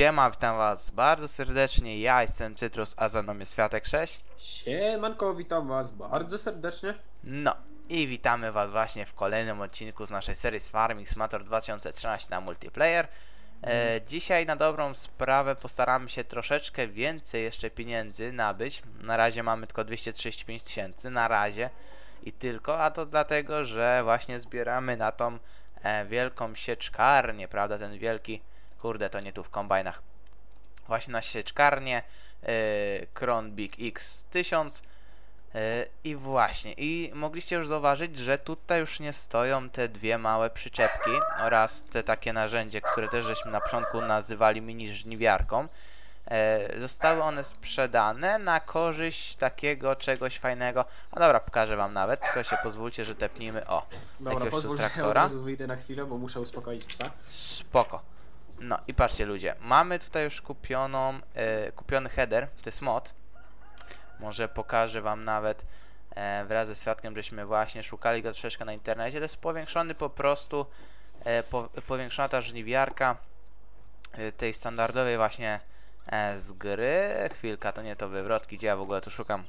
Siema, witam was bardzo serdecznie, ja jestem Cytrus, a za mną jest Światek 6. Siemanko, witam was bardzo serdecznie. No i witamy was właśnie w kolejnym odcinku z naszej serii z Farming Simulator 2013 na multiplayer. E, dzisiaj na dobrą sprawę postaramy się troszeczkę więcej jeszcze pieniędzy nabyć. Na razie mamy tylko 235 tysięcy, na razie i tylko, a to dlatego, że właśnie zbieramy na tą e, wielką sieczkarnię, prawda, ten wielki, kurde to nie tu w kombajnach, właśnie na sieczkarnię e, Kron Big X 1000 e, i właśnie, i mogliście już zauważyć, że tutaj już nie stoją te dwie małe przyczepki oraz te takie narzędzie, które też żeśmy na początku nazywali mini żniwiarką. E, zostały one sprzedane na korzyść takiego czegoś fajnego. A dobra, pokażę wam nawet, tylko się pozwólcie, że tepnijmy. O, Dobra, jakiegoś tu traktora. wyjdę na chwilę, bo muszę uspokoić psa. Spoko. No i patrzcie ludzie, mamy tutaj już kupioną, e, kupiony header, to jest mod. Może pokażę wam nawet e, wraz ze świadkiem, żeśmy właśnie szukali go troszeczkę na internecie. To jest powiększony po prostu, e, po, powiększona ta żniwiarka e, tej standardowej właśnie e, z gry. Chwilka, to nie to wywrotki, gdzie ja w ogóle tu szukam.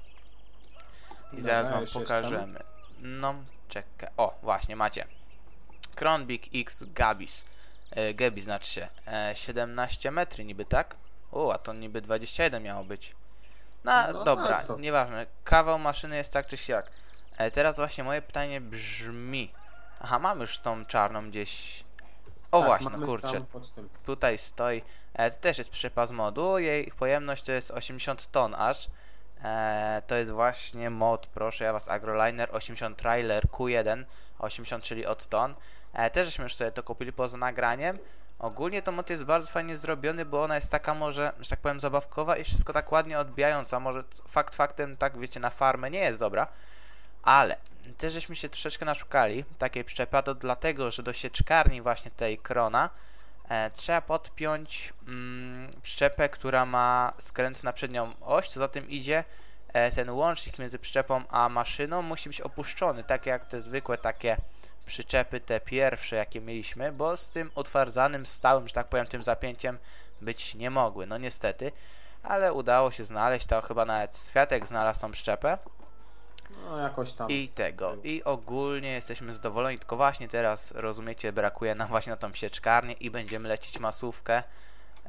I Dobra, zaraz wam już pokażemy. No, czekaj. O, właśnie, macie. Kronbik X Gabis. E, Gabi znaczy się. E, 17 metry niby, tak? U, a to niby 21 miało być. No, No, dobra, to- nieważne. Kawał maszyny jest tak czy siak. E, teraz właśnie moje pytanie brzmi. Aha, mam już tą czarną gdzieś. O Tak, właśnie, no kurczę. Tutaj stoi. E, to też jest przepas modu. Jej pojemność to jest 80 ton aż. E, to jest właśnie mod, proszę ja was, Agroliner 80 Trailer Q1, 80 czyli od ton. E, też żeśmy już sobie to kupili poza nagraniem. Ogólnie to mod jest bardzo fajnie zrobiony, bo ona jest taka może, że tak powiem, zabawkowa i wszystko tak ładnie odbijająca. Może fakt faktem, tak wiecie, na farmę nie jest dobra, ale też żeśmy się troszeczkę naszukali takiej przyczepy, a to dlatego, że do sieczkarni właśnie tej Krona e, trzeba podpiąć mm, przyczepę, która ma skręt na przednią oś, co za tym idzie e, ten łącznik między przyczepą a maszyną musi być opuszczony, tak jak te zwykłe takie przyczepy, te pierwsze jakie mieliśmy, bo z tym utwardzanym, stałym, że tak powiem, tym zapięciem być nie mogły, no niestety, ale udało się znaleźć, to chyba nawet Światek znalazł tą przyczepę No jakoś tam. i tego, i ogólnie jesteśmy zadowoleni, tylko właśnie teraz, rozumiecie, brakuje nam właśnie na tą sieczkarnię i będziemy lecieć masówkę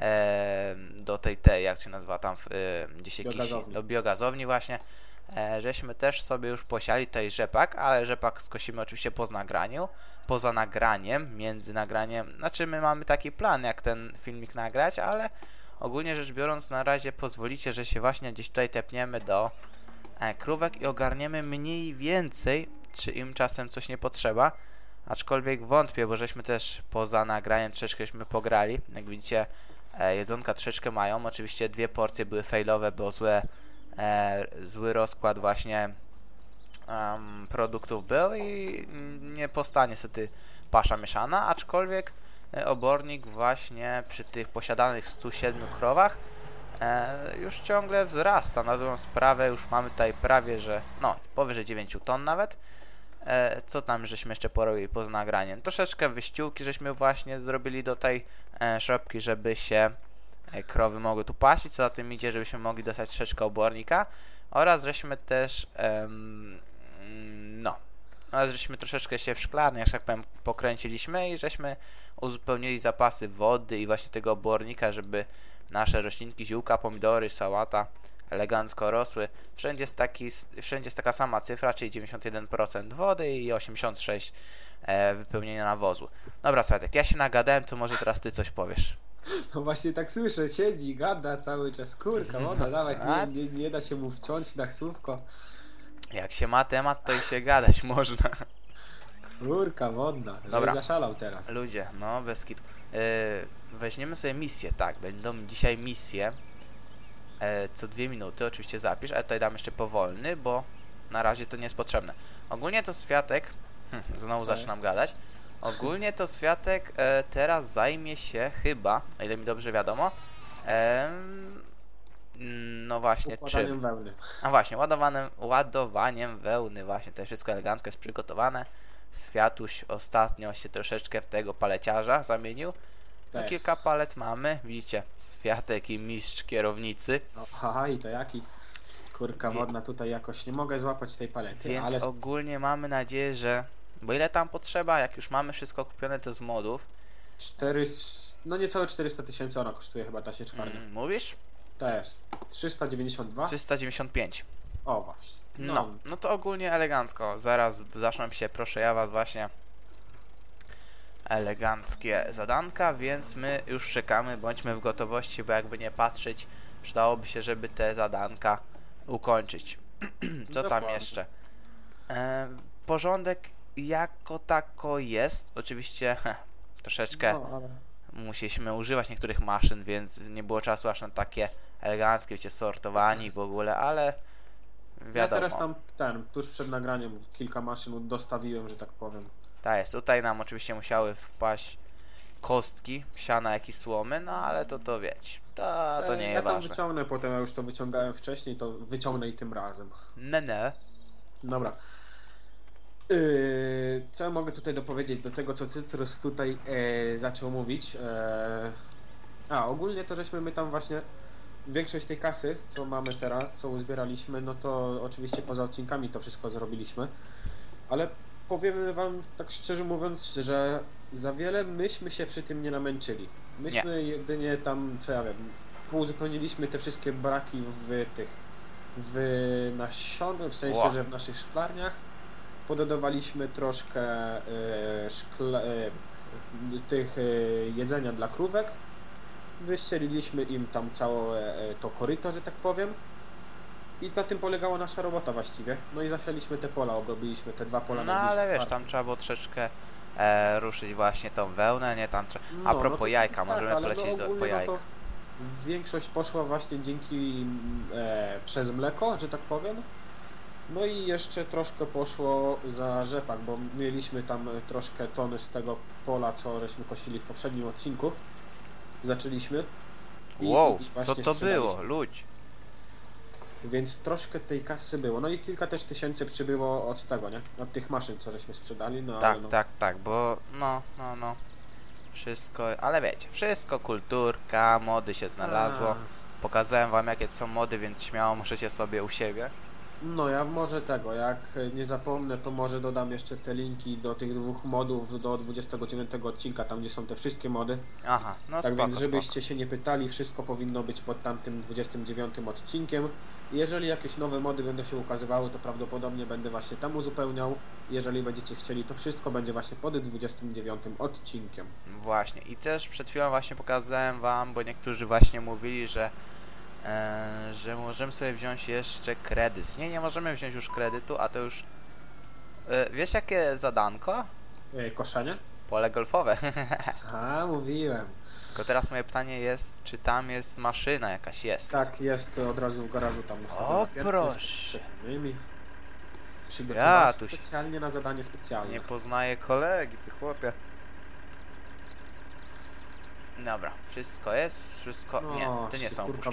e, do tej, tej, jak się nazywa tam, w, e, gdzie się kisi, Biogazowni. do biogazowni właśnie, żeśmy też sobie już posiali tutaj rzepak, ale rzepak skosimy oczywiście poza nagraniu, poza nagraniem, między nagraniem, znaczy my mamy taki plan, jak ten filmik nagrać, ale ogólnie rzecz biorąc na razie pozwolicie, że się właśnie gdzieś tutaj tepniemy do e, krówek i ogarniemy mniej więcej, czy im czasem coś nie potrzeba. Aczkolwiek wątpię, bo żeśmy też poza nagraniem troszeczkęśmy pograli. Jak widzicie, e, jedzonka troszeczkę mają. Oczywiście dwie porcje były failowe, bo złe, e, zły rozkład właśnie em, produktów był i nie powstanie niestety pasza mieszana, aczkolwiek e, obornik właśnie przy tych posiadanych 107 krowach e, już ciągle wzrasta. Na sprawę już mamy tutaj prawie, że no, powyżej 9 ton nawet. E, co tam żeśmy jeszcze porobili poza nagraniem? Troszeczkę wyściółki żeśmy właśnie zrobili do tej e, szopki, żeby się krowy mogły tu pasić, co za tym idzie, żebyśmy mogli dostać troszeczkę obornika oraz żeśmy też em, mm, no oraz żeśmy troszeczkę się w szklarni, jak tak powiem, pokręciliśmy i żeśmy uzupełnili zapasy wody i właśnie tego obornika, żeby nasze roślinki, ziółka, pomidory, sałata elegancko rosły. Wszędzie jest, taki, wszędzie jest taka sama cyfra, czyli 91% wody i 86% e, wypełnienia nawozu. Dobra, Sadek, ja się nagadałem, to może teraz ty coś powiesz. No właśnie tak słyszę, siedzi, gada cały czas. Kurka, woda, nawet A nie, nie, nie da się mu wciąć na słówko. Jak się ma temat, to i się gadać można. Kurka, wodna. Dobra. Zaszalał teraz. Ludzie, no bez kitu. Yy, weźmiemy sobie misję, tak, będą dzisiaj misje. E, co dwie minuty, oczywiście zapisz, ale tutaj dam jeszcze powolny, bo na razie to nie jest potrzebne. Ogólnie to Światek, hm, znowu zaczynam gadać. Ogólnie to Światek e, teraz zajmie się chyba, o ile mi dobrze wiadomo, em, no właśnie? Układaniem wełny. A właśnie, ładowanym, ładowaniem wełny, właśnie, to wszystko elegancko jest przygotowane. Światuś ostatnio się troszeczkę w tego paleciarza zamienił. Też. kilka palet mamy, widzicie, Swiatek i mistrz kierownicy, No, haha, i to jaki? Kurka wodna tutaj jakoś nie mogę złapać tej palety, więc ale ogólnie mamy nadzieję, że... Bo ile tam potrzeba, jak już mamy wszystko kupione to z modów, 4, no niecałe 400 tysięcy ona kosztuje chyba ta sieczkarnia. mm, mówisz? To jest 392? 395. O właśnie. No, no to ogólnie elegancko. Zaraz zaczną się, proszę ja was właśnie eleganckie zadanka, więc my już czekamy, bądźmy w gotowości, bo jakby nie patrzeć, przydałoby się, żeby te zadanka ukończyć. Co tam Dokładnie. jeszcze? E, porządek jako tako jest. Oczywiście heh, troszeczkę No, ale... musieliśmy używać niektórych maszyn, więc nie było czasu aż na takie eleganckie, wiecie, sortowani w ogóle, ale Ja wiadomo. teraz tam ten, tuż przed nagraniem kilka maszyn dostawiłem, że tak powiem. Tak jest, tutaj nam oczywiście musiały wpaść kostki, siana jak i słomy, no ale to to wiecie, to, to nie ja jest tam ważne. wyciągnę potem, ja już to wyciągałem wcześniej, to wyciągnę i tym razem. Ne, ne. Dobra. Yy, co mogę tutaj dopowiedzieć do tego, co Cytrus tutaj e, zaczął mówić? E, a, ogólnie to, żeśmy my tam właśnie większość tej kasy, co mamy teraz, co uzbieraliśmy, no to oczywiście poza odcinkami to wszystko zrobiliśmy, ale powiem wam tak szczerze mówiąc, że za wiele myśmy się przy tym nie namęczyli. Myśmy jedynie tam, co ja wiem, uzupełniliśmy te wszystkie braki w tych w nasion, w sensie, Ła. że w naszych szklarniach pododawaliśmy troszkę e, szkle, e, tych e, jedzenia dla krówek. Wyścieliliśmy im tam całe to koryto, że tak powiem. I na tym polegała nasza robota właściwie. No i zasialiśmy te pola, obrobiliśmy te dwa pola. No ale wiesz, tam trzeba było troszeczkę e, ruszyć właśnie tą wełnę, nie tam trzeba... No, A propos to- jajka, tak, możemy ale polecieć do, po no jajka. to Większość poszła właśnie dzięki e, przez mleko, że tak powiem. No i jeszcze troszkę poszło za rzepak, bo mieliśmy tam troszkę tony z tego pola, co żeśmy kosili w poprzednim odcinku. Zaczęliśmy. I- Wow, i co to było, ludź? Więc troszkę tej kasy było. No i kilka też tysięcy przybyło od tego, nie? Od tych maszyn, co żeśmy sprzedali. No, Tak, no. tak, tak, bo no, no, no. Wszystko, ale wiecie, wszystko kulturka, mody się znalazło. A. Pokazałem wam jakie są mody, więc śmiało możecie sobie u siebie. No ja może tego, jak nie zapomnę, to może dodam jeszcze te linki do tych dwóch modów do 29 odcinka, tam gdzie są te wszystkie mody. Aha, no tak spoko, więc spoko. żebyście się nie pytali, wszystko powinno być pod tamtym 29 odcinkiem. Jeżeli jakieś nowe mody będą się ukazywały, to prawdopodobnie będę właśnie tam uzupełniał. Jeżeli będziecie chcieli, to wszystko będzie właśnie pod 29 odcinkiem. Właśnie. I też przed chwilą właśnie pokazałem wam, bo niektórzy właśnie mówili, że e, że możemy sobie wziąć jeszcze kredyt. Nie, nie możemy wziąć już kredytu, a to już e, wiesz jakie zadanko? E, koszenie? Pole golfowe. A, mówiłem. Tylko teraz moje pytanie jest, czy tam jest maszyna jakaś jest? Tak, jest od razu w garażu tam O, proszę. Ja tu specjalnie na zadanie specjalne. Nie poznaję kolegi, ty chłopie. Dobra, wszystko jest, wszystko... nie, te nie są kurka.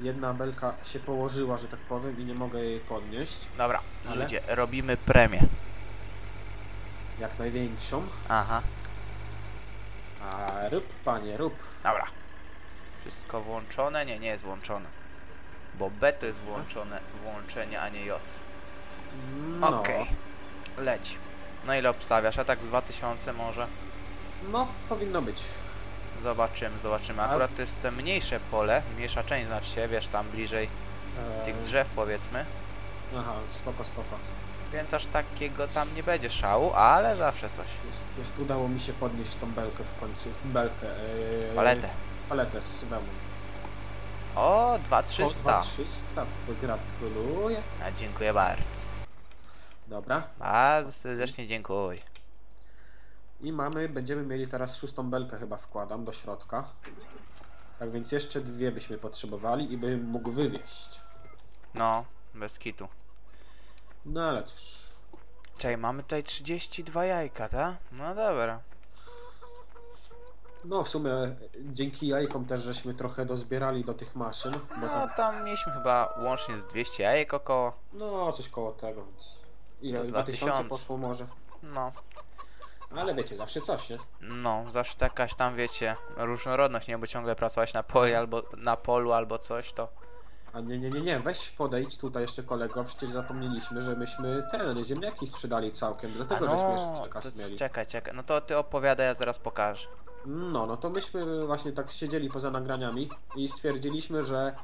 Jedna belka się położyła, że tak powiem, i nie mogę jej podnieść. Dobra, Ale? ludzie, robimy premię. Jak największą. Aha, A rób, panie, rób. dobra. Wszystko włączone? Nie, nie jest włączone. Bo B to jest włączone, włączenie, a nie J. No, Okej, leci. No ile obstawiasz? A tak z 2000 może? no, powinno być. Zobaczymy, zobaczymy. A- Akurat to jest te mniejsze pole, mniejsza część znaczy się, wiesz, tam bliżej Eee, tych drzew powiedzmy. Aha, spoko, spoko. Więc aż takiego tam nie będzie szału, ale zawsze coś. Jest, jest, udało mi się podnieść tą belkę w końcu. Belkę. Eee, Paletę. Paletę z wełną. O, O, 2300. 2300, gratuluję. A dziękuję bardzo. Dobra. Bardzo serdecznie dziękuję. I mamy, będziemy mieli teraz szóstą belkę chyba wkładam do środka. Tak więc jeszcze dwie byśmy potrzebowali i bym mógł wywieźć. No, bez kitu. No ale cóż. Czekaj, mamy tutaj 32 jajka, tak? No dobra. No w sumie dzięki jajkom też żeśmy trochę dozbierali do tych maszyn. No tam, tam mieliśmy chyba łącznie z 200 jajek około. no coś koło tego. Ile? To 2000 2000. poszło może. No. Ale wiecie, zawsze coś, nie? No, zawsze jakaś tam, wiecie, różnorodność, nie? Bo ciągle pracować na polu albo, na polu albo coś, to... A nie, nie, nie, nie, weź podejdź tutaj jeszcze kolego, przecież zapomnieliśmy, że myśmy ten, ziemniaki sprzedali całkiem, A dlatego żeśmy jeszcze no, tyle kasy mieli. czekaj, czekaj, no to ty opowiadaj, ja zaraz pokażę. No, no to myśmy właśnie tak siedzieli poza nagraniami i stwierdziliśmy, że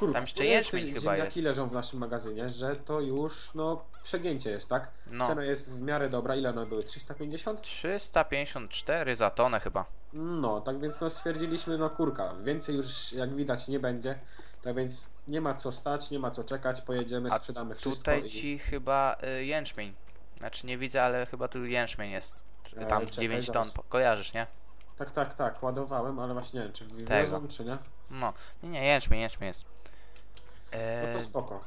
kurwa, Tam jeszcze jęczmień chyba jest. leżą w naszym magazynie, że to już, no, przegięcie jest, tak? No, Cena jest w miarę dobra, ile one były? 350? 354 za tonę chyba. No, tak więc no stwierdziliśmy, no kurka, więcej już jak widać nie będzie, tak więc nie ma co stać, nie ma co czekać, pojedziemy, A sprzedamy wszystko Tutaj i... ci chyba y, jęczmień. Znaczy nie widzę, ale chyba tu jęczmień jest. Tam z czekaj, 9 ton, zaraz. po- kojarzysz, nie? Tak, tak, tak, ładowałem, ale właśnie nie wiem, czy Tego. wywiozłem, czy nie? No, nie, nie, jęczmień, jęczmień jest. No Eee, to spoko. Ja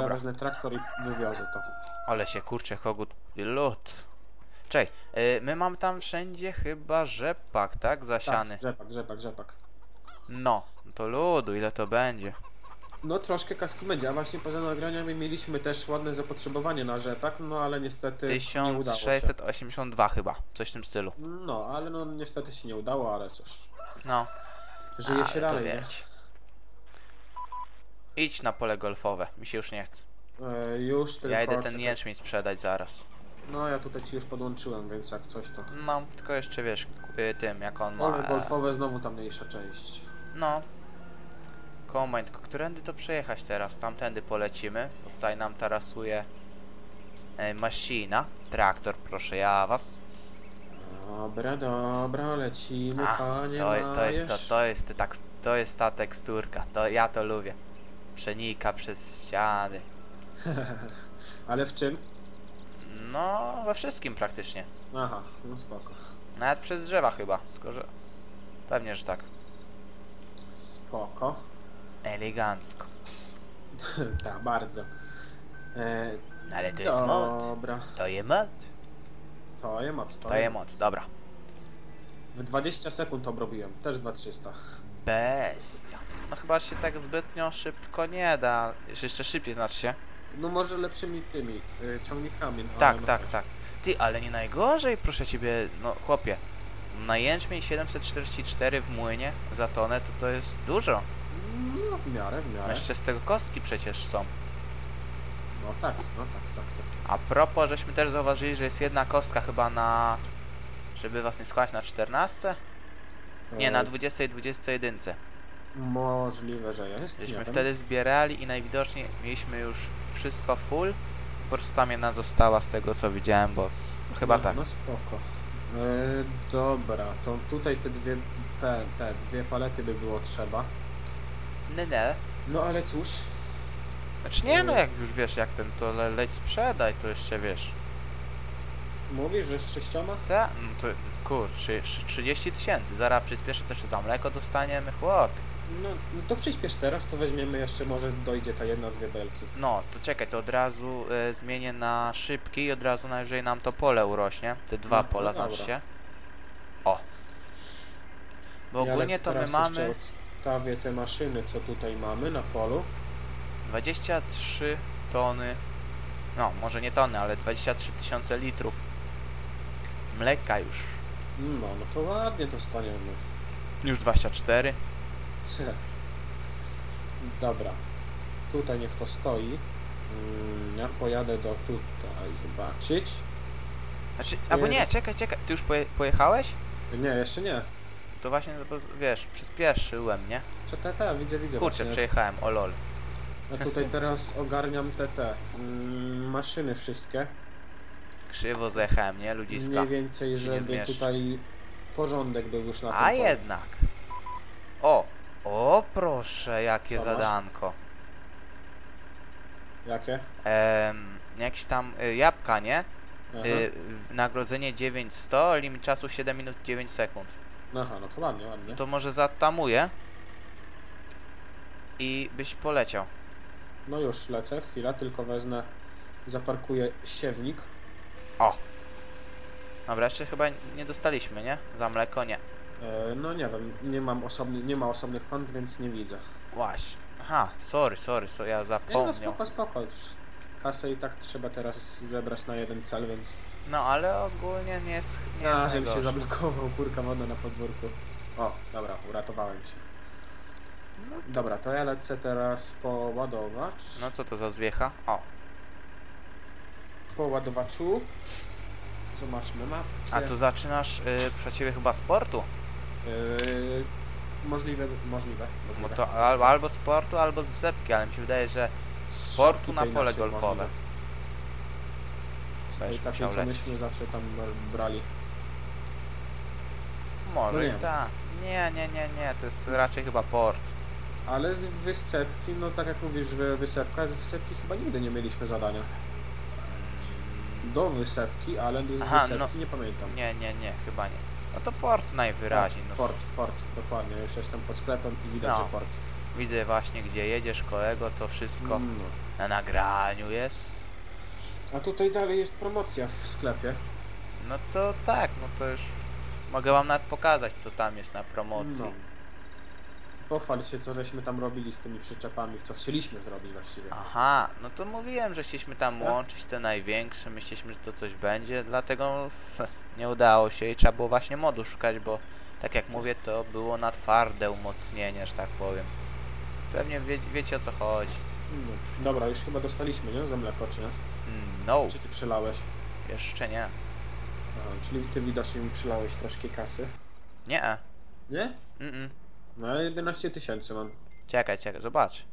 dobra, wezmę traktor i wywiozę to. ale się kurczę, kogut, lód. Czekaj, y, my mamy tam wszędzie chyba rzepak, tak? Zasiany. Tak, rzepak, rzepak, rzepak. No, to ludu, ile to będzie? No troszkę kasku będzie, a właśnie poza nagraniami mieliśmy też ładne zapotrzebowanie na rzepak, no ale niestety nie udało się. 1682 chyba, coś w tym stylu. No, ale no niestety się nie udało, ale cóż. No, Żyje ale się to dalej, nie? wiecie. Idź na pole golfowe, mi się już nie chce. E, już tylko... Ja idę ten czekaj. jęczmień sprzedać zaraz. No ja tutaj ci już podłączyłem, więc jak coś to... No, tylko jeszcze wiesz, y, tym, jak on ma... Pole e, golfowe znowu ta mniejsza część. No. Kombajn, tylko którędy to przejechać teraz? Tamtędy polecimy. bo Tutaj nam tarasuje e, maszyna. Traktor, proszę ja was. Dobra, dobra, lecimy, A, panie to, to jest to, Majesz. to jest tak, to jest ta teksturka. To ja to lubię. Przenika przez ściany. Ale w czym? No, we wszystkim praktycznie. Aha, no spoko. Nawet przez drzewa chyba, tylko że... Pewnie, że tak. Spoko. Elegancko. tak, bardzo. E, Ale to jest mod. Dobra, To jest mod. to je moc, to, To jest mod, dobra. W 20 sekund obrobiłem, też 2300. Bestia. No chyba się tak zbytnio szybko nie da. Jeszcze szybciej znaczy się. No może lepszymi tymi y, ciągnikami. no, Tak, ale no tak, tak. Ty, ale nie najgorzej, proszę ciebie, no chłopie. Na jęczmień 744 w młynie za tonę to to jest dużo. No w miarę, w No miarę. jeszcze z tego kostki przecież są. No tak, no tak, tak, tak. A propos, żeśmy też zauważyli, że jest jedna kostka chyba na... Żeby was nie składać na 14? Nie, na E, 20 i 21. Możliwe, że jest. Żeśmy wtedy zbierali i najwidoczniej mieliśmy już wszystko full. Po prostu tam jedna została z tego co widziałem, bo chyba no, tak. No spoko. E, dobra, to tutaj te dwie, te, te dwie palety by było trzeba. Nie, nie. No ale cóż, Znaczy nie no, jak już wiesz jak ten, to le leć sprzedaj, to jeszcze wiesz. mówisz, że z sześcioma? Co? No to kurczę, 30 tysięcy, zaraz przyspieszę też za mleko dostaniemy, chłop. No, no to przyspiesz teraz, to weźmiemy jeszcze, może dojdzie ta jedna, dwie belki. No, to czekaj, to od razu e, zmienię na szybki i od razu najwyżej nam to pole urośnie. Te dwa No, pola no znaczy dobra. się. O. Bo Ja ogólnie lecę to my teraz mamy jeszcze Odstawię te maszyny, co tutaj mamy na polu. 23 tony, no może nie tony, ale 23 tysiące litrów mleka już. No, no to ładnie dostaniemy. Już 24. Cie. Dobra. Tutaj niech to stoi. Mm, Ja pojadę do tutaj zobaczyć. Znaczy, albo nie, czekaj, czekaj, ty już poje, pojechałeś? Nie, jeszcze nie. To właśnie, bo, wiesz, przyspieszyłem, nie? Czy te, widzę, widzę. Kurczę, właśnie. przejechałem, o lol. Ja tutaj teraz ogarniam te, te mm, maszyny wszystkie. Krzywo zjechałem, nie? Ludziska. Mniej więcej, żeby tutaj porządek był już na A jednak. O, o proszę, jakie Co masz? zadanko. Jakie? Em, jakieś tam y, jabłka, nie? Aha. Y, w- nagrodzenie 900, limit czasu 7 minut 9 sekund. Aha, no to ładnie, ładnie. To może zatamuję i byś poleciał. No już lecę, chwila, tylko wezmę, zaparkuję siewnik. Dobra, jeszcze chyba nie dostaliśmy, nie? Za mleko nie. E, no nie wiem, nie mam osobny, nie ma osobnych kont, więc nie widzę. Właśnie. Aha, sorry, sorry, so, ja Nie no zapomniał. spoko, spoko. Kasę i tak trzeba teraz zebrać na jeden cel, więc No ale ogólnie nie jest, nie jest A, żebym się zablokował, kurka wodna na podwórku. O, dobra, uratowałem się. No, Dobra, to ja lecę teraz po ładowacz. no co to za zwiecha? O, Po ładowaczu. Zobaczmy mapkę. a tu zaczynasz y, ciebie chyba sportu. Yy, możliwe, możliwe. Możliwe. to al, albo sportu, albo z wysepki, ale mi się wydaje, że sportu na Tutaj pole golfowe. musiał takie, co myśmy zawsze tam brali. Może No nie tak. Nie, nie, nie, nie, to jest raczej chyba port. Ale z wysepki, no tak jak mówisz, wy- wysepka, z wysepki chyba nigdy nie mieliśmy zadania. Do wysepki, ale z Aha, wysepki no. nie pamiętam. Nie, nie, nie, chyba nie. No to port najwyraźniej. No, Port, port, dokładnie. Już jestem pod sklepem i widać, No. że port. Widzę właśnie gdzie jedziesz kolego, to wszystko No. na nagraniu jest. A tutaj dalej jest promocja w sklepie. No to tak, no to już mogę wam nawet pokazać co tam jest na promocji. No. Pochwal się, co żeśmy tam robili z tymi przyczepami, co chcieliśmy zrobić właściwie. Aha, no to mówiłem, że chcieliśmy tam Tak? łączyć te największe, myśleliśmy, że to coś będzie, dlatego nie udało się i trzeba było właśnie modu szukać, bo tak jak mówię, to było na twarde umocnienie, że tak powiem. Pewnie wie, wiecie o co chodzi. No. Dobra, już chyba dostaliśmy, nie? Za mleko, czy nie? Mm, No, Czy ty przelałeś? jeszcze nie. Aha, czyli ty widocznie mi przelałeś troszkę kasy. Nie. Nie? mm, -mm. No ale 11 tysięcy mam. czekaj, czekaj, zobacz.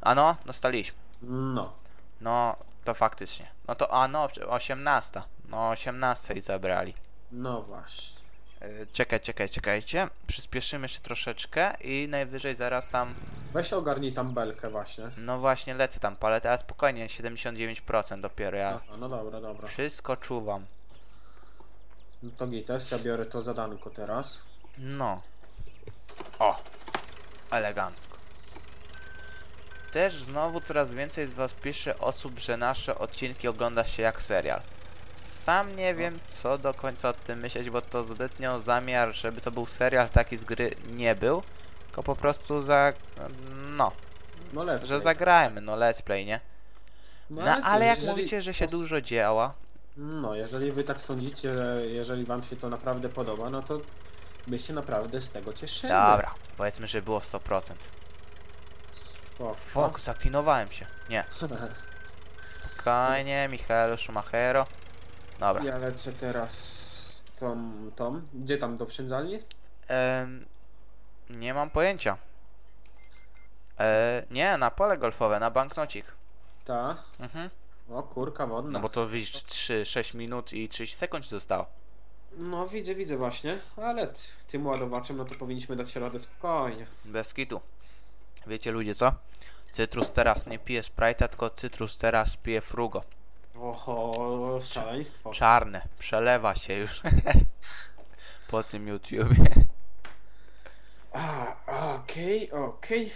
A no, dostaliśmy. No. No, to faktycznie. No to, a no, 18. No, 18 i zabrali. No właśnie. Yy, Czekaj, czekaj, czekajcie. Przyspieszymy jeszcze troszeczkę i najwyżej zaraz tam. Weź ogarnij tam belkę właśnie. No właśnie, lecę tam paletę, ale spokojnie, 79% dopiero ja. Aha, no dobra, dobra. Wszystko czuwam. No to gites, ja biorę to zadanko teraz. No. O! Elegancko. Też znowu coraz więcej z Was pisze osób, że nasze odcinki ogląda się jak serial. Sam nie wiem, co do końca o tym myśleć, bo to zbytnio zamiar, żeby to był serial taki z gry nie był. Tylko po prostu za. No, No lecę. że zagrajmy, no let's play, nie? No ale jak mówicie, że się dużo działa. No, jeżeli wy tak sądzicie, jeżeli wam się to naprawdę podoba, no to my się naprawdę z tego cieszymy. Dobra, powiedzmy, że było 100%. Spoko. Fok, zaklinowałem się. Nie. Spokojnie, Michael Schumachero. Dobra. Ja lecę teraz tą, tą. Gdzie tam do przędzalni? Em, nie mam pojęcia. E, nie, na pole golfowe, na banknocik. Ta. Mhm. O, kurka wodna. No bo to widzisz 3, 6 minut i 30 sekund ci zostało. No widzę, widzę właśnie, ale tym ładowaczem no to powinniśmy dać się radę spokojnie. Bez kitu. Wiecie ludzie co? Cytrus teraz nie pije Sprite'a, tylko Cytrus teraz pije Frugo. Oho, szaleństwo. Czarne, przelewa się już. po tym YouTubie. Okej, okej.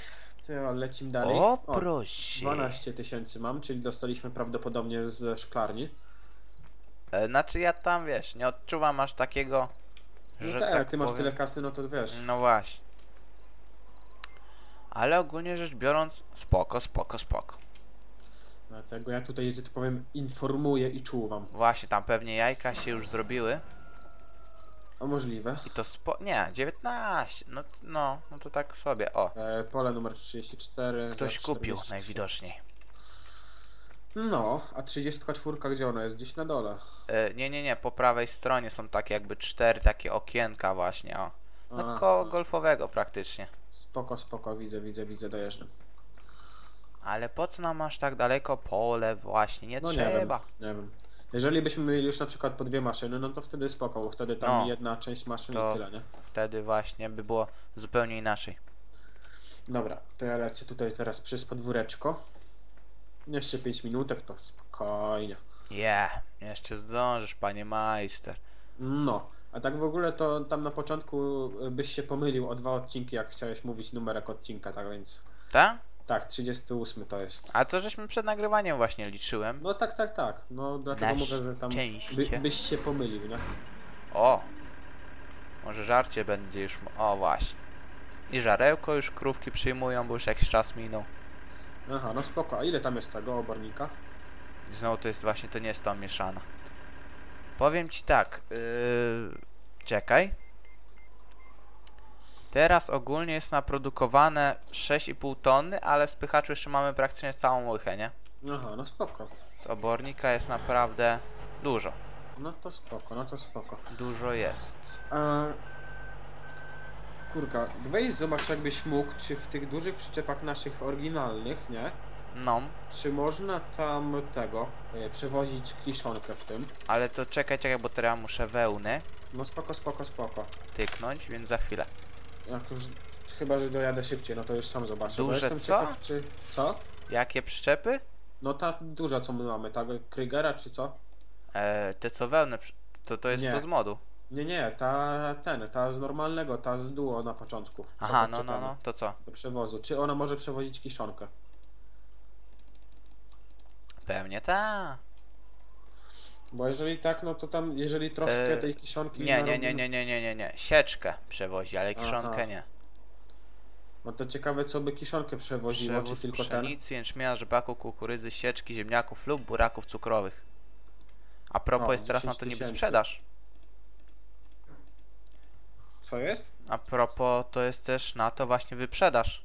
To lecimy dalej. O, proszę. 12 tysięcy mam, czyli dostaliśmy prawdopodobnie ze szklarni. E, Znaczy ja tam wiesz, nie odczuwam aż takiego, No że tak, tak ty masz powiem. tyle kasy, no to wiesz. No właśnie. Ale ogólnie rzecz biorąc, spoko, spoko, spoko. Dlatego ja tutaj, że tak powiem, informuję i czuwam. Właśnie, tam pewnie jajka się już zrobiły A możliwe. i to spo... Nie, 19. No, no, no to tak sobie, o. E, pole numer 34. Ktoś kupił 40. najwidoczniej. No, a 34 gdzie ona jest? Gdzieś na dole. E, nie, nie, nie, po prawej stronie są takie jakby cztery takie okienka właśnie, o. No koło golfowego praktycznie. Spoko, spoko, widzę, widzę, widzę, dojeżdżam. Ale po co nam aż tak daleko pole właśnie, nie No nie wiem, trzeba. nie wiem. Jeżeli byśmy mieli już na przykład po dwie maszyny, no to wtedy spoko, bo wtedy tam No. jedna część maszyny To- i tyle, nie? Wtedy właśnie by było zupełnie inaczej. Dobra, to ja lecę tutaj teraz przez podwóreczko. Jeszcze 5 minutek, to spokojnie. Yeah, jeszcze zdążysz, panie majster. No, a tak w ogóle to tam na początku byś się pomylił o dwa odcinki, jak chciałeś mówić numerek odcinka, tak więc... Tak? Tak, 38 to jest. A to żeśmy przed nagrywaniem właśnie liczyłem. No tak, tak, tak. No dlatego Na mówię, że tam szczęście. by, byś się pomylił, nie? O! Może żarcie będzie już. O, właśnie. I żarełko już krówki przyjmują, bo już jakiś czas minął. Aha, no spoko. A ile tam jest tego obornika? Znowu to jest właśnie, to nie jest to mieszana. Powiem ci tak. Yy, czekaj. Teraz ogólnie jest naprodukowane 6,5 tony, ale w spychaczu jeszcze mamy praktycznie całą łychę, nie? Aha, no spoko. Z obornika jest naprawdę dużo. No to spoko, no to spoko. Dużo jest. A... Kurka, weź zobacz jakbyś mógł, czy w tych dużych przyczepach naszych oryginalnych, nie? No, Czy można tam tego, e, przewozić kiszonkę w tym? ale to czekaj, czekaj, bo teraz muszę wełny No spoko, spoko, spoko. tyknąć, więc za chwilę. Chyba, że dojadę szybciej, no to już sam zobaczę. Duże jestem co? ciekaw, czy... Co? Jakie przyczepy? No ta duża, co my mamy, ta Krygera, czy co? E, te co przy- to, to jest Nie. to z modu. Nie, nie, ta ten, ta z normalnego, ta z duo na początku. Aha, no, no, no, to co? Do przewozu. Czy ona może przewozić kiszonkę? Pewnie ta. Bo jeżeli tak, no to tam, jeżeli troszkę E, tej kiszonki... Nie, nie, nie, nie, nie, nie, nie, nie. Sieczkę przewozi, ale Aha. kiszonkę nie. No to ciekawe, co by kiszonkę przewoziło, Przewóz czy tylko ten? pszenicy, jęczmienia, rzepaku, kukurydzy, sieczki, ziemniaków lub buraków cukrowych. A propos O, jest teraz na 10 to niby sprzedaż. Co jest? A propos to jest też na to właśnie wyprzedaż.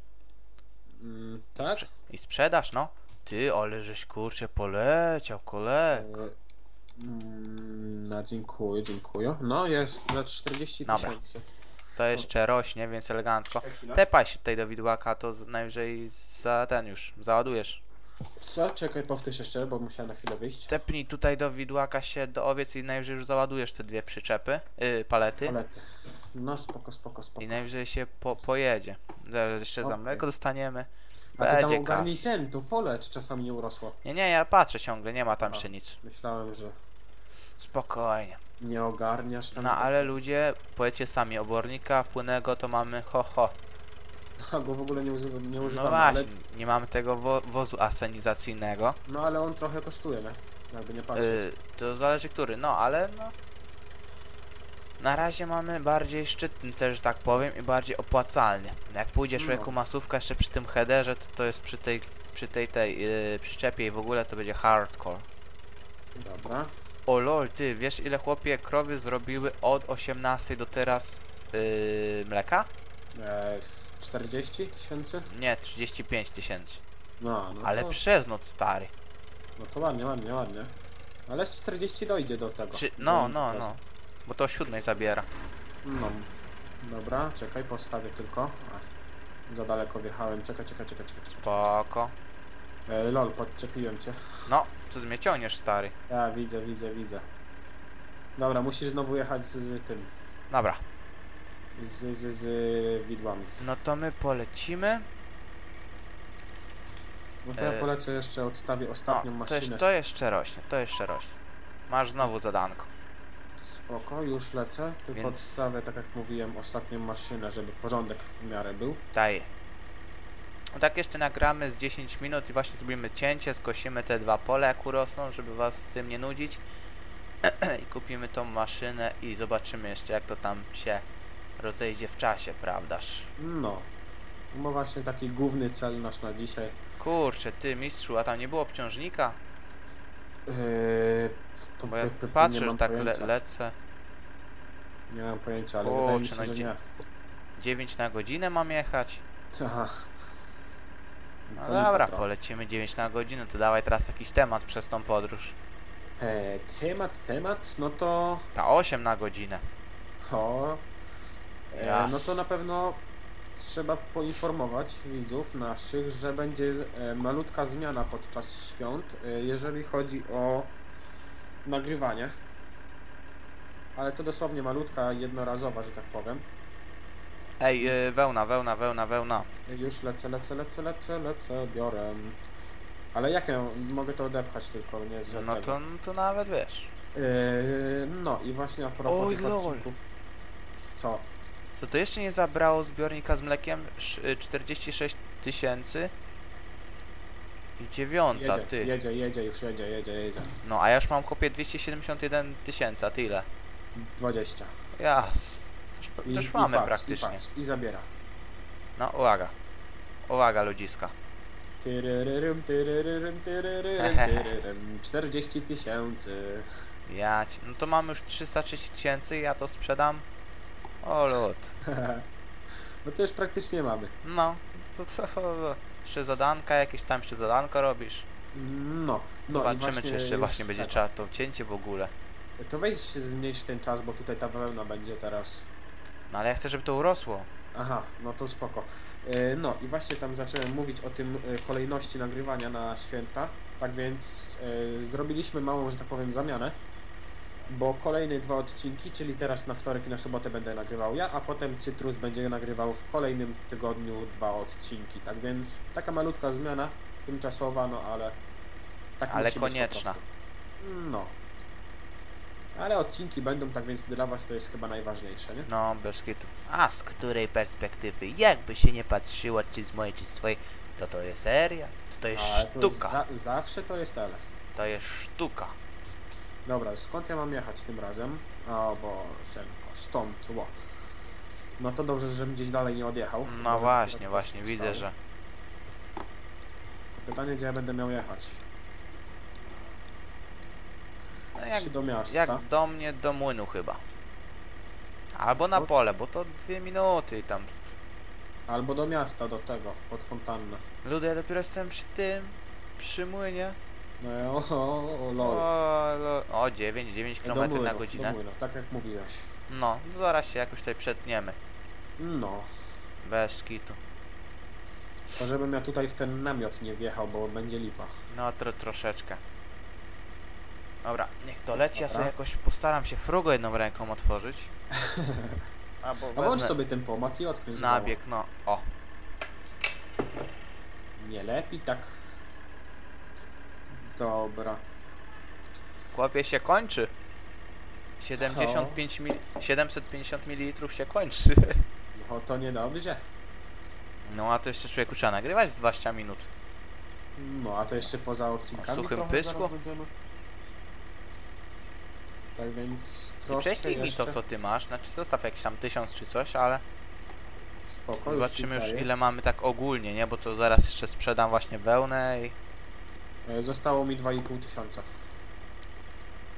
Mm, I, tak? sprze- I sprzedaż, no. Ty, ale żeś kurczę poleciał, kolega. Mm, No dziękuję, dziękuję. No jest za 40 Dobra. tysięcy. To jeszcze rośnie, więc elegancko. Tepaj się tutaj do widłaka, to najwyżej za ten już, załadujesz. Co? Czekaj, powtórz jeszcze, bo musiałem na chwilę wyjść. Tepnij tutaj do widłaka się do owiec i najwyżej już załadujesz te dwie przyczepy, yy, palety. Palety. No spoko, spoko, spoko. I najwyżej się po, pojedzie. Zaraz jeszcze za Okej. mleko dostaniemy. A ty tam ogarnij ten, to pole, czy czasami nie urosło. Nie, nie, ja patrzę ciągle, nie ma tam Aha. jeszcze nic. Myślałem, że Spokojnie. nie ogarniasz tam. No ale ludzie, powiecie sami, obornika płynnego to mamy ho ho. A go w ogóle nie, używa, nie No używamy, właśnie, ale, nie mamy tego wo wozu asenizacyjnego. no ale on trochę kosztuje, nie? Jakby nie patrzeć. Yy, to zależy który, no ale no. Na razie mamy bardziej szczytny cel, że tak powiem, i bardziej opłacalnie. Jak pójdziesz No. człowieku masówka jeszcze przy tym headerze, to, to jest przy tej, przy tej, tej yy, przyczepie i w ogóle to będzie hardcore. Dobra. O lol, ty, wiesz ile chłopie krowy zrobiły od 18 do teraz yy, mleka? E, z 40 tysięcy? Nie, 35 tysięcy. No, no Ale to, przez noc, stary. no to ładnie, ładnie, ładnie. Ale z 40 dojdzie do tego. Czy, no, Do- no, no. Bo to o siódmej zabiera. No. Dobra, czekaj, postawię tylko. A, za daleko wjechałem. Czekaj, czekaj, czekaj, czekaj. Spoko. E, lol, podczepiłem cię. No, co ty mnie ciągniesz, stary? Ja widzę, widzę, widzę. Dobra, musisz znowu jechać z, z tym. Dobra, Z, z, z widłami. no to my polecimy. No to ja E, polecę jeszcze, odstawię ostatnią No, to, maszynę. jeszcze, to jeszcze rośnie, to jeszcze rośnie. Masz znowu zadanko. Spoko, już lecę. Tylko Więc- odstawię, tak jak mówiłem, ostatnią maszynę, żeby porządek w miarę był. Daję. No tak jeszcze nagramy z 10 minut i właśnie zrobimy cięcie, skosimy te dwa pole jak urosną, żeby was z tym nie nudzić. I kupimy tą maszynę i zobaczymy jeszcze jak to tam się rozejdzie w czasie, prawdaż? No. No właśnie taki główny cel nasz na dzisiaj. Kurczę, ty mistrzu, a tam nie było obciążnika? Yy, to Bo ja py- py- patrzę, że tak le lecę. Nie mam pojęcia, ale Kurczę, wydaje mi się, no że dzie- nie. 9 na godzinę mam jechać. Aha. No dobra, polecimy 9 na godzinę, to dawaj teraz jakiś temat przez tą podróż. E, temat, temat, no to... Ta 8 na godzinę. O, e, no to na pewno trzeba poinformować widzów naszych, że będzie e, malutka zmiana podczas świąt, e, jeżeli chodzi o nagrywanie. Ale to dosłownie malutka, jednorazowa, że tak powiem. Ej, yy, wełna, wełna, wełna, wełna. Już lecę, lecę, lecę, lecę, lecę, biorę. Ale jak ja mogę to odepchać tylko, nie z No to, no to nawet wiesz. Yy, no i właśnie a propos Oj, tych lol. odcinków. Co? Co to jeszcze nie zabrało zbiornika z mlekiem? Sz- y, 46 tysięcy i dziewiąta, Jedzie, ty. jedzie, jedzie, już jedzie, jedzie, jedzie. No a ja już mam kopię 271 tysięcy, a ty ile? 20. Jas. I, też mamy patrz, praktycznie. I, I zabiera. No uwaga. Uwaga ludziska. Tyryryrym, tyryryrym, tyryryrym, tyryrym. 40 tysięcy. Ja. No to mam już 330 tysięcy i ja to sprzedam. O lud. no to już praktycznie mamy. No, to co? Jeszcze zadanka, jakieś tam jeszcze zadanko robisz. No. no Zobaczymy, czy jeszcze właśnie będzie tego. trzeba to cięcie w ogóle. To weź się zmniejsz ten czas, bo tutaj ta wełna będzie teraz. No ale ja chcę, żeby to urosło. Aha, no to spoko. E, No i właśnie tam zacząłem mówić o tym e, kolejności nagrywania na święta. Tak więc e, zrobiliśmy małą, że tak powiem, zamianę. Bo kolejne dwa odcinki, czyli teraz na wtorek i na sobotę będę nagrywał ja, a potem Cytrus będzie nagrywał w kolejnym tygodniu dwa odcinki. Tak więc taka malutka zmiana, tymczasowa, no ale. Tak Ale musi być po konieczna. prostu. No. Ale odcinki będą, tak więc dla was to jest chyba najważniejsze, nie? No, bez kitu. A z której perspektywy? Jakby się nie patrzyło, czy z mojej, czy z twojej, to to jest seria, to to jest Ale to jest sztuka. za, zawsze to jest LS. To jest sztuka. Dobra, skąd ja mam jechać tym razem? O, bo Szenko, stąd, ło. No to dobrze, żebym gdzieś dalej nie odjechał. No Może właśnie, akurat właśnie, widzę, że... Pytanie, gdzie ja będę miał jechać? No jak, Czy do miasta? jak do mnie, do młynu chyba. Albo na pole, bo to dwie minuty i tam... Albo do miasta, do tego, pod fontannę. Ludy, ja dopiero jestem przy tym, przy młynie. No o, o, o lol. O, lo- o 9, 9 Do km na młynu, godzinę. Do młynu, tak jak mówiłeś. No, zaraz się jakoś tutaj przetniemy. No, Bez kitu. to żebym ja tutaj w ten namiot nie wjechał, bo będzie lipa. No, tro, troszeczkę. Dobra, niech to leci, ja Dobra. sobie jakoś postaram się frugo jedną ręką otworzyć. Albo A włącz wezmę sobie ten pomat i odkręć znowu. nabieg, no, o. Nie lepiej tak. Dobra. Chłopie się kończy. 75 mil, 750 ml się kończy. No to niedobrze. No a to jeszcze człowieku trzeba nagrywać z 20 minut. No, a to jeszcze poza odcinkami. O suchym trochę pysku? zaraz będziemy. Tak więc Ty troszkę prześlij mi jeszcze. to co ty masz, znaczy zostaw jakiś tam tysiąc czy coś, ale Spoko, zobaczymy już daję. ile mamy tak ogólnie, nie? Bo to zaraz jeszcze sprzedam właśnie wełnę i... E, Zostało mi 2,5 tysiąca.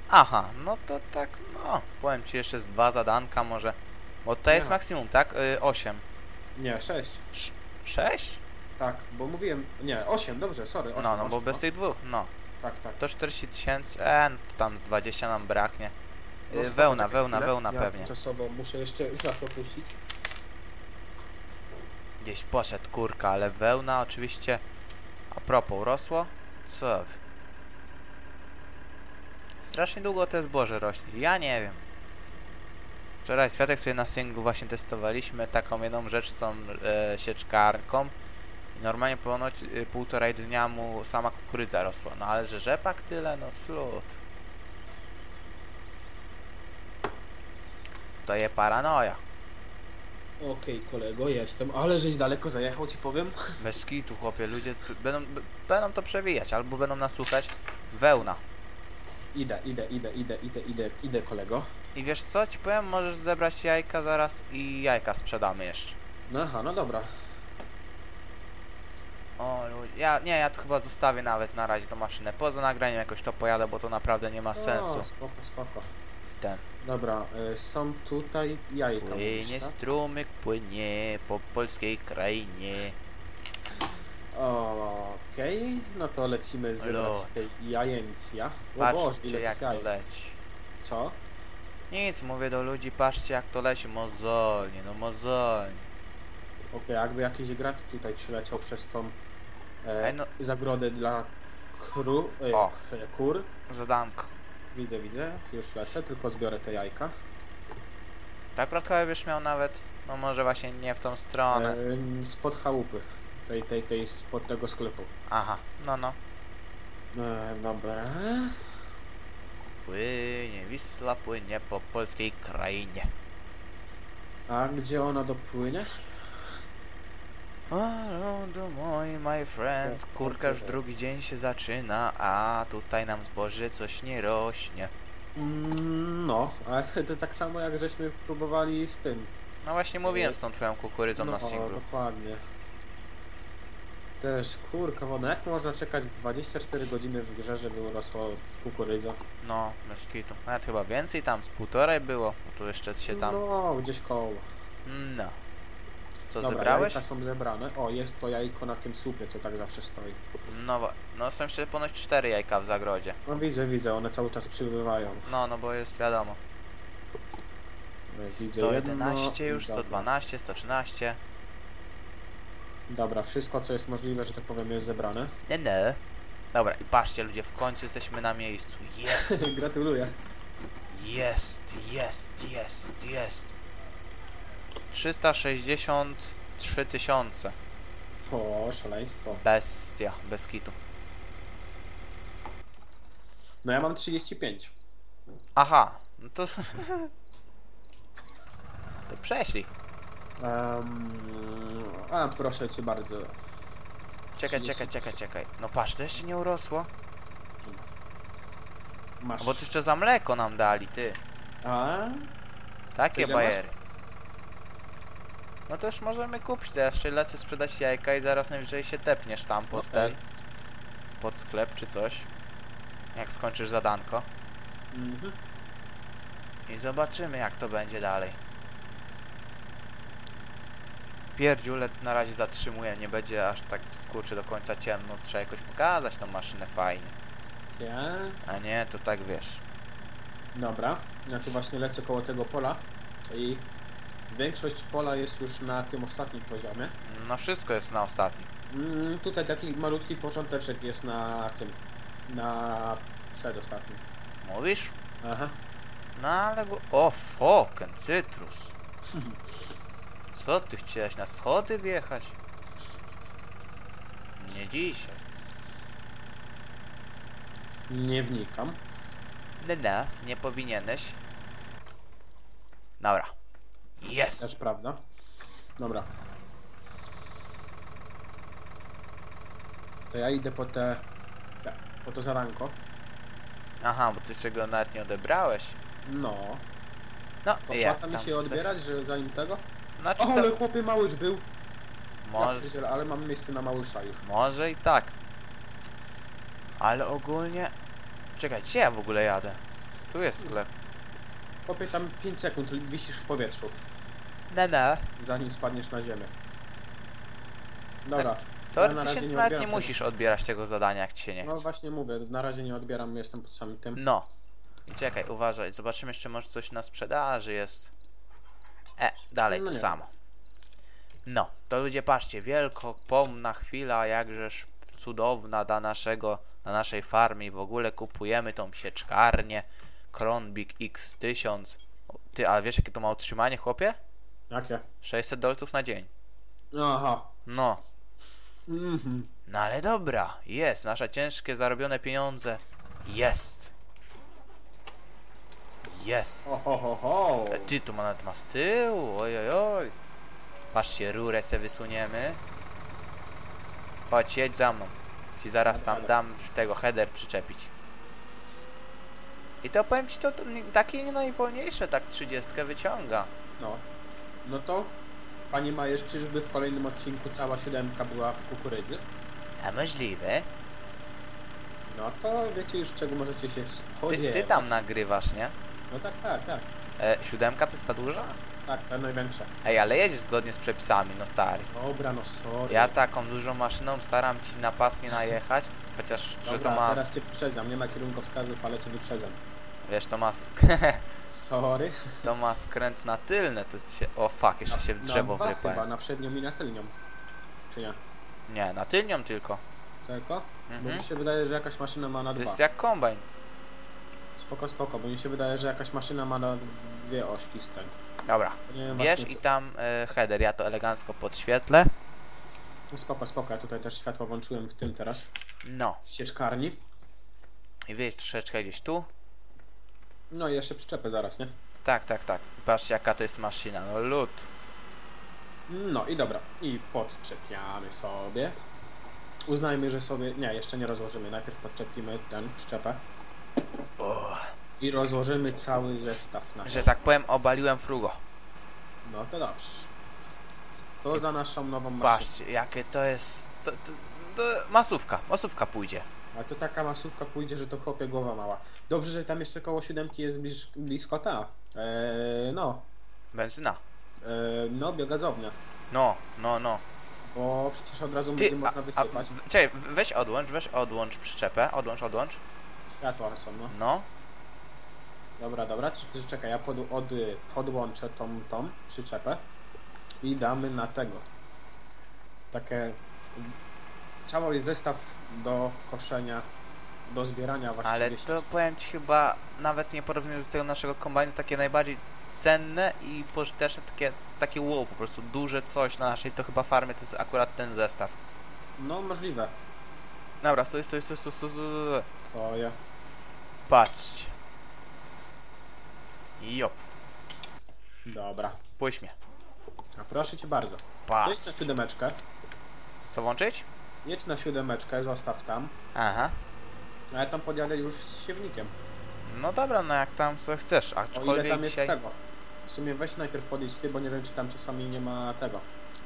Aha, no to tak, no, powiem ci jeszcze z dwa zadanka może. Bo to jest Nie. maksimum, tak? Y, 8. Nie, 6. 6? Tak, bo mówiłem. Nie, 8, dobrze, sorry. 8, No, no, bo 8, bez tych dwóch, no. Tak, tak. 140 tysięcy, e, no to tam z 20 nam braknie. No, Y, spoko, wełna, czekaj wełna, chwilę. wełna ja pewnie. Tymczasowo muszę jeszcze raz opuścić. Gdzieś poszedł kurka, ale wełna oczywiście. A propos, rosło? Co? wy? Strasznie długo te zboże rośnie, ja nie wiem. Wczoraj Światek sobie na singlu właśnie testowaliśmy taką jedną rzecz z tą e, sieczkarką. I normalnie ponoć e, półtorej dnia mu sama kukurydza rosła. No ale że rzepak tyle, no flut. To je paranoja. Okej, kolego, jestem, ale żeś daleko zajechał, ci powiem. Bez kitu, chłopie, ludzie tu będą, b- będą to przewijać, albo będą nas słuchać. Wełna. Idę, idę, idę, idę, idę, idę, idę, kolego. I wiesz co, ci powiem, możesz zebrać jajka zaraz i jajka sprzedamy jeszcze. No aha, no dobra. O ja, nie, ja to chyba zostawię nawet na razie tą maszynę. Poza nagraniem jakoś to pojadę, bo to naprawdę nie ma sensu. O, spoko, spoko. Ten. Dobra, y, są tutaj jajka. Płynie mówisz, tak? strumyk, płynie po polskiej krainie. Okej, no to lecimy zebrać Lot. tej jajęcja. O Boże, Patrzcie jak tych to jaj. leci. Co? Nic, mówię do ludzi, patrzcie jak to leci, mozolnie, no mozolnie. Okej, jakby jakiś grat tutaj przyleciał przez tą e, no. zagrodę dla kru, e, O. k- kur. Zadanko. Widzę, widzę, już lecę, tylko zbiorę te jajka. Tak chyba byś miał nawet, no może właśnie nie w tą stronę. E, spod chałupy, tej, tej, tej, spod tego sklepu. Aha, no no. E, dobra. Płynie, Wisla płynie po polskiej krainie. A gdzie ona dopłynie? Do mój, my friend, Tak, kurka już tak. drugi dzień się zaczyna, a tutaj nam zboże coś nie rośnie. Mm, no, ale to tak samo jak żeśmy próbowali z tym. No właśnie mówiłem z tą twoją kukurydzą no, na singlu. dokładnie. Też kurka wodna, jak można czekać 24 godziny w grze, żeby urosła kukurydza? No, bez kitu. Nawet chyba więcej tam, z półtorej było. Bo tu jeszcze się tam... No, gdzieś koło. No. Co, Dobra, zebrałeś? jajka są zebrane. O, jest to jajko na tym słupie, co tak zawsze stoi. No, wa- no są jeszcze ponoć cztery jajka w zagrodzie. No widzę, widzę, one cały czas przybywają. No, no bo jest wiadomo. Widzę 111 jedno. już, Dobra. 112, 113. Dobra, wszystko co jest możliwe, że tak powiem, jest zebrane. Nie, nie. Dobra, i patrzcie ludzie, w końcu jesteśmy na miejscu. Jest, Gratuluję. jest, jest, jest, jest. 363 tysiące. O, szaleństwo. Bestia, bez kitu. No ja mam 35. Aha, no to... to przeszli. Um, a, proszę cię bardzo. Czekaj, 30. czekaj, czekaj, czekaj. No patrz, to jeszcze nie urosło. Masz. No bo to jeszcze za mleko nam dali, ty. A? Takie bajery. No to już możemy kupić, jeszcze lecę sprzedać jajka i zaraz najwyżej się tepniesz tam pod Okej. ten, pod sklep czy coś. Jak skończysz zadanko. Mhm. I zobaczymy jak to będzie dalej. Pierdziule na razie zatrzymuję, nie będzie aż tak kurczę do końca ciemno, trzeba jakoś pokazać tą maszynę fajnie. Ja? A nie, to tak wiesz. Dobra, ja tu właśnie lecę koło tego pola i większość pola jest już na tym ostatnim poziomie. No wszystko jest na ostatnim. Mm, tutaj taki malutki począteczek jest na tym, na przedostatnim. Mówisz? Aha. No ale go... O, foken, cytrus. Co ty chciałeś na schody wjechać? Nie dzisiaj. Nie wnikam. Nie, nie powinieneś. Dobra. Jest. Też prawda. Dobra. To ja idę po te, te po to zaranko. Aha, bo ty jeszcze go nawet nie odebrałeś. No. No, Opłaca mi się odbierać, że zanim tego? Znaczy O, ale to... chłopie małyż był. Może, Ja ale mam miejsce na małysza już. może i tak. Ale ogólnie... Czekaj, gdzie ja w ogóle jadę? Tu jest sklep. Chłopie tam 5 sekund wisisz w powietrzu, Ne, ne. zanim spadniesz na ziemię. Dobra. Teoretycznie razie nie nawet nie tego. musisz odbierać tego zadania, jak ci się nie chce. No właśnie mówię, na razie nie odbieram, jestem pod samym tym. No. I czekaj, uważaj, zobaczymy jeszcze może coś na sprzedaży jest. E, dalej No to nie. samo. No, to ludzie patrzcie, wielkopomna chwila, jakżeż cudowna dla naszego, na naszej farmie i w ogóle kupujemy tą sieczkarnię Kronbik X1000. O, Ty, a wiesz jakie to ma utrzymanie, chłopie? Jakie? 600 dolców na dzień. Aha. No, Mhm. no ale dobra, jest, nasze ciężkie zarobione pieniądze. Jest. Jest. Ho, ho, ho, ho. E, Ty, tu ma nawet ma z tyłu, oj, oj, oj. Patrzcie, rurę se wysuniemy. Chodź, jedź za mną. Ci zaraz tam dam tego header przyczepić. I to powiem ci, to, to takie nie najwolniejsze, tak 30 wyciąga. No. No to, panie Majesz, czyżby w kolejnym odcinku cała siódemka była w kukurydzy? A możliwe. No to wiecie już czego możecie się Ty, spodziewać. ty tam nagrywasz, nie? No tak, tak, tak. E, siódemka to jest ta duża? Tak, ta największa. Ej, ale jedź zgodnie z przepisami, no stary. Dobra, no sorry. Ja taką dużą maszyną staram ci na pas nie najechać, chociaż, że Dobra, to ma, teraz cię wyprzedzam, nie ma kierunkowskazów, ale cię wyprzedzam. Wiesz, to ma, Sorry. to ma skręt na tylne, to się, o fuck, jeszcze się w drzewo na chyba, na przednią i na tylnią. Czy nie? Nie, na tylnią tylko. Tylko? Bo Mhm. mi się wydaje, że jakaś maszyna ma na To dwa. jest jak kombajn. Spoko, spoko, bo mi się wydaje, że jakaś maszyna ma na dwie ośki skręt. Dobra, wiem wiesz właśnie i co- tam e, header, ja to elegancko podświetlę. Spoko, spoko, ja tutaj też światło włączyłem w tym teraz, No, w sieczkarni. i wyjść troszeczkę gdzieś tu. No i jeszcze przyczepę zaraz, nie? Tak, tak, tak. Patrzcie jaka to jest maszyna, no lód. No i dobra, i podczepiamy sobie. Uznajmy, że sobie... Nie, jeszcze nie rozłożymy. Najpierw podczepimy ten przyczepę. O, I rozłożymy cały zestaw na że tak powiem, obaliłem frugo. No to dobrze. To za naszą nową maszynę. Patrzcie, jakie to jest... To, to, to masówka, masówka pójdzie. A to taka masówka pójdzie, że to chłopie głowa mała. Dobrze, że tam jeszcze koło siódemki jest bliż, blisko ta. Eee, no. Benzyna. Eee, no, biogazownia. No, no, no. Bo przecież od razu Ty, będzie a, można a, wysypać. w- czekaj, w- weź odłącz, weź odłącz przyczepę, odłącz, odłącz. Światła są, no. No, Dobra, dobra, to czekaj, ja pod, od, podłączę tą, tą przyczepę i damy na tego. Takie cały zestaw do koszenia, do zbierania właściwie. ale to powiem ci chyba nawet nie porównując do tego naszego kombajnu, takie najbardziej cenne i pożyteczne, takie, takie wow, po prostu duże coś na naszej to chyba farmie to jest akurat ten zestaw. No możliwe. Dobra, stój, stój, stój, stój, stój, stój. To ja. Patrzcie. Jop, Dobra. puść mnie. A proszę cię bardzo. Patrz. Jedź na siódemeczkę. Co włączyć? Jedź na siódemeczkę, zostaw tam. Aha. A ja tam podjadę już z siewnikiem. No dobra, no jak tam co chcesz, O ile aczkolwiek tam jest dzisiaj... tego. W sumie weź najpierw podjedź ty, bo nie wiem czy tam czasami nie ma tego.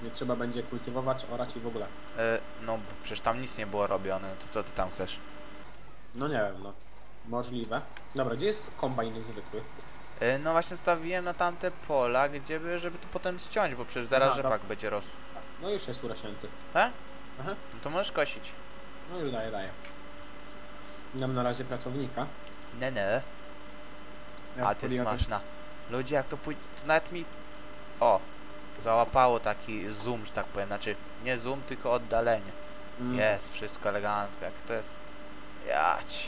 Nie trzeba będzie kultywować, orać i w ogóle. E, no przecież tam nic nie było robione, to co ty tam chcesz? No nie wiem, no. Możliwe. Dobra, gdzie jest kombajn zwykły? E, no właśnie stawiłem na tamte pola, gdzie by, żeby to potem ściąć, bo przecież zaraz Aha, rzepak dobra. będzie rosł. No już jest urośnięty. E? Aha. No to możesz kosić. No już daję, daję. Mam na razie pracownika. Nie. Jak A ty podjadę- smaczna. Ludzie, jak to pójdzie, to nawet mi... O! Załapało taki zoom, że tak powiem. Znaczy, nie zoom, tylko oddalenie. Mm. Jest, wszystko elegancko. Jak to jest... Jać.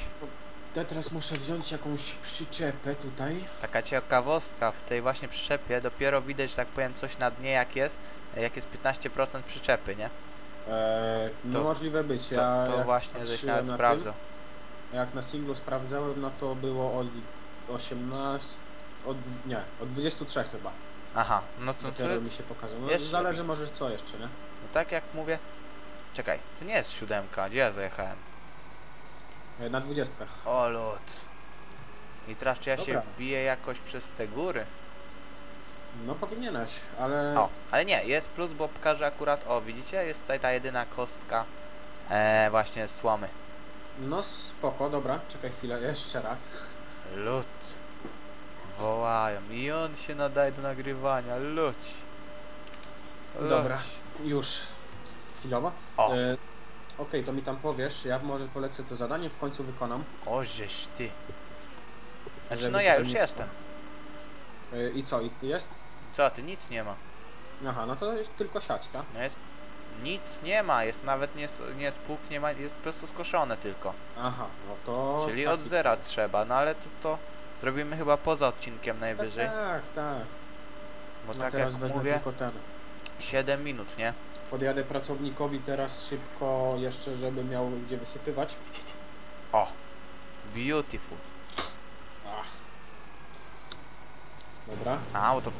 Ja teraz muszę wziąć jakąś przyczepę tutaj. Taka ciekawostka, w tej właśnie przyczepie dopiero widać, że tak powiem, coś na dnie jak jest, jak jest 15% przyczepy, nie? Eee, no To- możliwe być. To, Ja to jak właśnie żeś nawet na sprawdzał. Tym, jak na singlu sprawdzałem, no to było od 18... Od, nie, od 23 chyba. Aha, no to co mi się pokazał. No, zależy lepiej. może co jeszcze, nie? No tak jak mówię... Czekaj, to nie jest siódemka, gdzie ja zajechałem? E, Na 20. O lud. I teraz czy ja się Dobra. wbiję jakoś przez te góry? No powinieneś, ale... O, ale nie, jest plus, bo pokażę akurat, o widzicie, jest tutaj ta jedyna kostka e, właśnie słomy. No spoko, dobra, czekaj chwilę, jeszcze raz. Lud. Wołają i on się nadaje do nagrywania, ludź. Dobra, już. Chwilowo. O, E, Okej, to mi tam powiesz, ja może polecę to zadanie, w końcu wykonam. o żeś ty. Znaczy Żeby no ja już jestem. E, I co, i jest? Co ty, nic nie ma. Aha, no to jest tylko siać, tak? No jest... Nic nie ma, jest nawet nie, nie spłuk, nie ma, jest po prostu skoszone tylko. Aha, no to... Czyli od zera trzeba, no ale to, to zrobimy chyba poza odcinkiem najwyżej. Tak, tak. Bo No tak teraz jak mówię, tylko ten. 7 minut, nie? Podjadę pracownikowi teraz szybko jeszcze, żeby miał gdzie wysypywać. O! Beautiful. Ach. Dobra. A, bo to...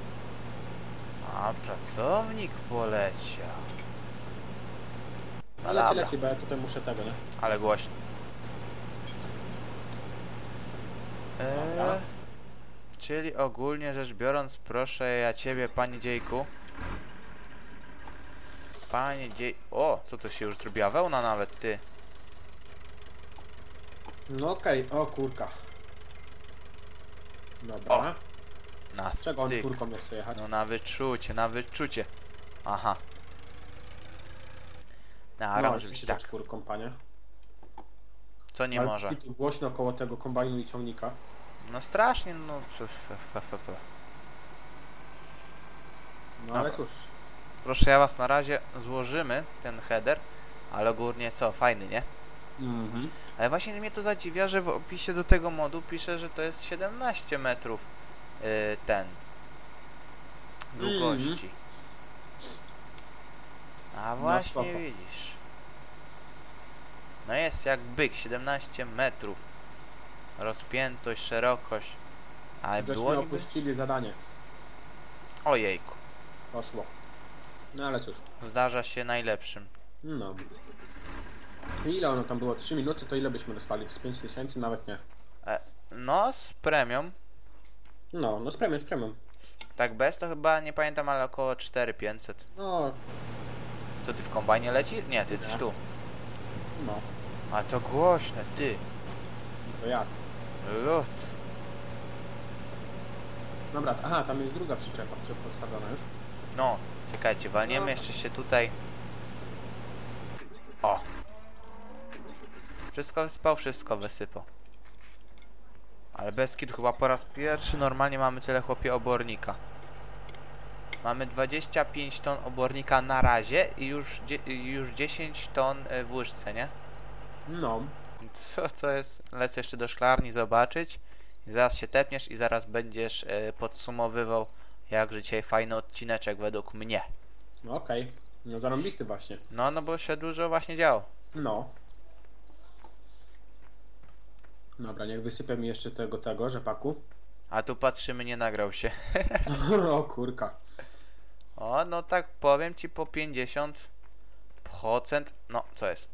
A, pracownik poleciał. No Ale leci, leci, bo ja tutaj muszę tego, nie? ale głośno. Eee, czyli ogólnie rzecz biorąc, proszę ja ciebie, panie dziejku. Panie dziej... O, co to się już zrobiła? Wełna nawet, ty. No okej, o kurka. Dobra. Na Czego on styk. kurką nie chce jechać? No na wyczucie, na wyczucie. Aha. Dobra, no, może być tak. czwórką, panie. Co nie Ale może? tu głośno koło tego kombajnu i ciągnika. No strasznie, no. No ale cóż. Proszę, ja was na razie złożymy, ten header. Ale ogólnie co, fajny, nie? Mhm. Ale właśnie mnie to zadziwia, że w opisie do tego modu pisze, że to jest 17 metrów yy, ten długości. A właśnie spoko. widzisz. No jest jak byk, 17 metrów. Rozpiętość, szerokość. Ale Żeśmy było niby... opuścili zadanie. Ojejku. Poszło. No ale cóż. Zdarza się najlepszym. No. I Ile ono tam było? 3 minuty, to ile byśmy dostali? Z 5 tysięcy? Nawet nie. No, z premią. No, no z premium, z premium. Tak bez to chyba, nie pamiętam, ale około 4500. No, Co ty w kombajnie leci? Nie, ty jesteś Nie. tu. no, A to głośne, ty. to jak? Lud. Dobra, aha, tam jest druga przyczepa postawiona już. No, czekajcie, walniemy No. jeszcze się tutaj. O! Wszystko wysypał, wszystko wysypał. Ale bez kitu chyba po raz pierwszy normalnie mamy tyle chłopie obornika. Mamy 25 ton obornika na razie i już, już 10 ton e, w łyżce, nie? No, Co to jest? Lecę jeszcze do szklarni zobaczyć. Zaraz się tepniesz i zaraz będziesz e, podsumowywał jakże dzisiaj fajny odcineczek według mnie. no okej. No zarąbisty właśnie. No, no bo się dużo właśnie działo. No. Dobra, niech wysypię mi jeszcze tego, tego rzepaku. A tu patrzymy, nie nagrał się. o kurka. O, no tak powiem ci po 50%. No, co jest?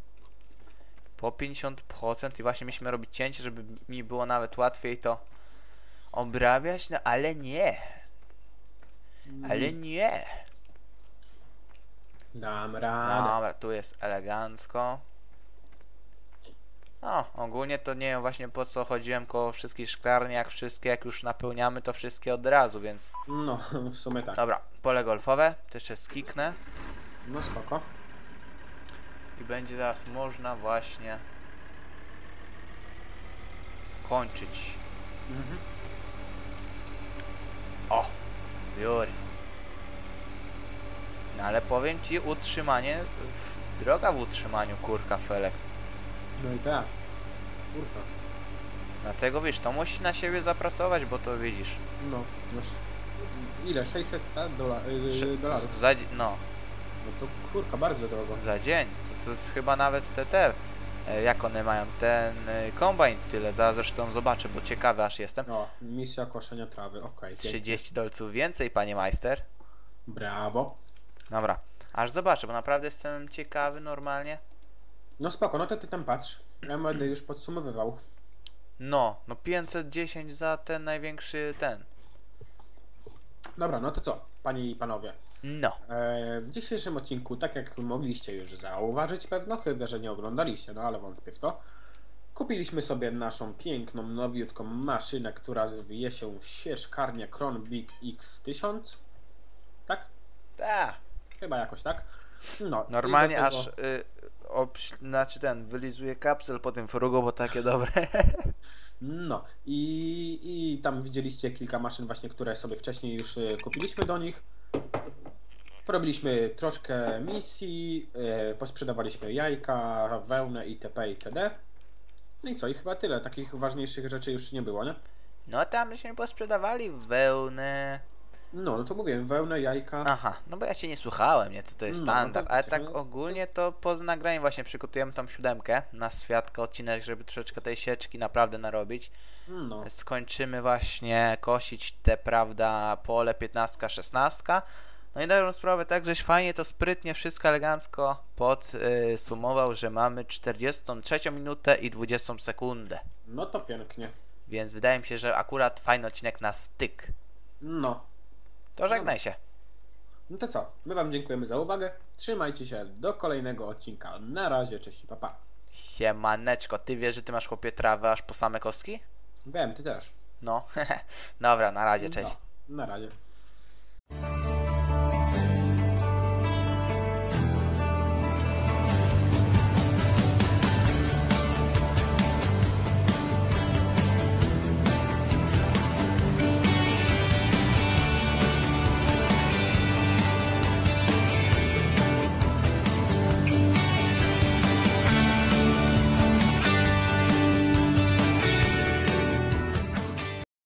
Po 50% i właśnie mieliśmy robić cięcie, żeby mi było nawet łatwiej to obrabiać, no ale nie, ale nie. Dam radę. Dobra, tu jest elegancko. No, ogólnie to nie wiem właśnie po co chodziłem koło wszystkich szklarni, jak wszystkie, jak już napełniamy to wszystkie od razu, więc... No, w sumie tak. Dobra, pole golfowe, to jeszcze skiknę No spoko. i będzie teraz można właśnie kończyć. Mhm. O, biorę. No ale powiem ci, utrzymanie, w, droga w utrzymaniu, kurka felek. No i tak. Kurka. Dlatego wiesz, to musi na siebie zapracować, bo to widzisz. No, no ile? 600 tak? Dola, yy, dolarów. Za, no, No to kurka, bardzo drogo. za dzień. To, to jest chyba nawet te, te e, jak one mają, ten e, kombajn tyle, zaraz zresztą zobaczę, bo ciekawy aż jestem. No, misja koszenia trawy, okej. pięknie. 30 dolców więcej, panie majster. Brawo. Dobra, aż zobaczę, bo naprawdę jestem ciekawy normalnie. No spoko, no to ty tam patrz. Ja będę już podsumowywał. No, no 510 za ten największy ten. Dobra, no to co, panie i panowie. No, E, w dzisiejszym odcinku, tak jak mogliście już zauważyć pewno, chyba że nie oglądaliście, no ale wątpię w to, kupiliśmy sobie naszą piękną, nowiutką maszynę, która zwie się sieczkarnia Kronbik X1000. Tak? tak. Chyba jakoś tak. No, Normalnie tego- aż, y, obś- znaczy ten, wylizuje kapsel po tym frugu, bo takie dobre. No i, i tam widzieliście kilka maszyn właśnie, które sobie wcześniej już e, kupiliśmy do nich. Porobiliśmy troszkę misji, e, posprzedawaliśmy jajka, wełnę itp. itd. No i co, i chyba tyle. Takich ważniejszych rzeczy już nie było, nie? No tam żeśmy posprzedawali wełnę. No, no to mówiłem, wełnę, jajka. Aha, no bo ja cię nie słuchałem, nie? Co to jest No, standard. no Ale tak to- ogólnie to poza nagraniem właśnie przygotujemy tą siódemkę na świadka odcinek, żeby troszeczkę tej sieczki naprawdę narobić. No, Skończymy właśnie kosić te, prawda, pole 15, 16. No i dobrą sprawę tak, żeś fajnie to sprytnie, wszystko elegancko podsumował, że mamy 43 minutę i 20 sekundę. no to pięknie. Więc wydaje mi się, że akurat fajny odcinek na styk. No, To żegnaj się. no to co, my wam dziękujemy za uwagę. Trzymajcie się do kolejnego odcinka. Na razie, cześć i papa. Siemaneczko, ty wiesz, że ty masz chłopie trawę aż po same kostki? Wiem, ty też. No, dobra, na razie, cześć. No, na razie.